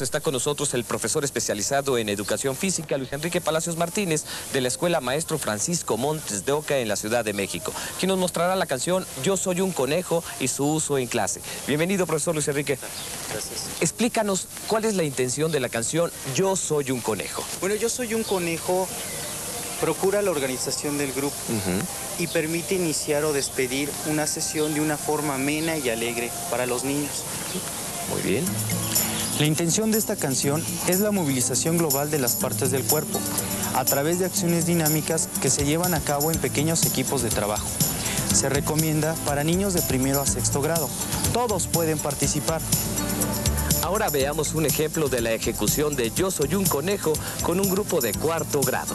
Está con nosotros el profesor especializado en educación física, Luis Enrique Palacios Martínez, de la Escuela Maestro Francisco Montes de Oca en la Ciudad de México, quien nos mostrará la canción Yo soy un conejo y su uso en clase. Bienvenido, profesor Luis Enrique. Gracias. Explícanos cuál es la intención de la canción Yo soy un conejo. Bueno, yo soy un conejo, procura la organización del grupo y permite iniciar o despedir una sesión de una forma amena y alegre para los niños. Muy bien. La intención de esta canción es la movilización global de las partes del cuerpo a través de acciones dinámicas que se llevan a cabo en pequeños equipos de trabajo. Se recomienda para niños de primero a sexto grado. Todos pueden participar. Ahora veamos un ejemplo de la ejecución de Yo soy un conejo con un grupo de cuarto grado.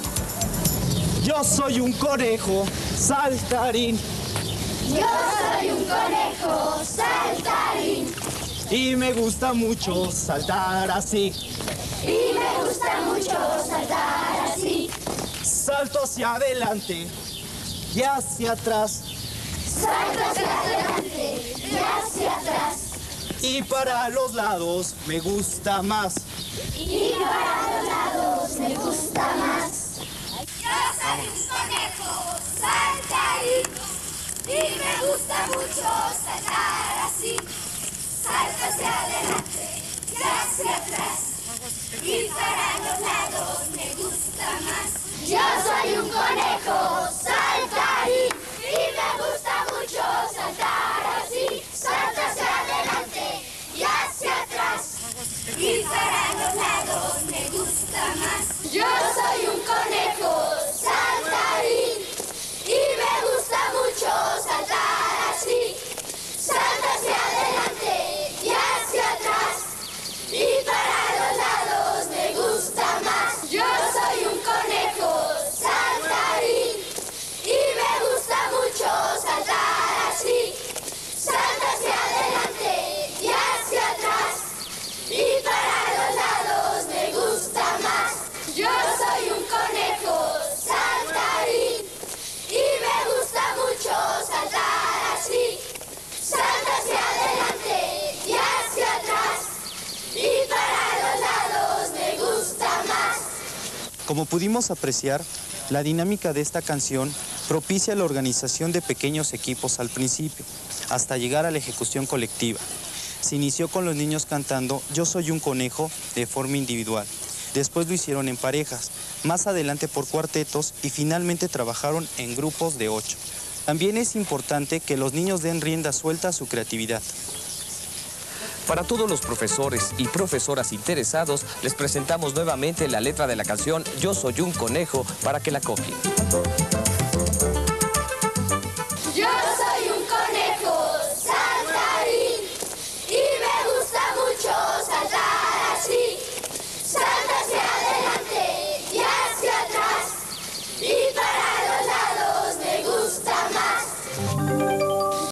Yo soy un conejo saltarín Yo soy un conejo saltarín y me gusta mucho saltar así. y me gusta mucho saltar así. Salto hacia adelante y hacia atrás Salto hacia adelante y hacia atrás. y para los lados me gusta más. Y para los lados me gusta más. Yo soy un conejo saltarín y me gusta mucho saltar Como pudimos apreciar, la dinámica de esta canción propicia la organización de pequeños equipos al principio, hasta llegar a la ejecución colectiva. Se inició con los niños cantando Yo soy un conejo de forma individual. Después lo hicieron en parejas, más adelante por cuartetos y finalmente trabajaron en grupos de ocho. También es importante que los niños den rienda suelta a su creatividad. Para todos los profesores y profesoras interesados, les presentamos nuevamente la letra de la canción Yo soy un conejo para que la copien.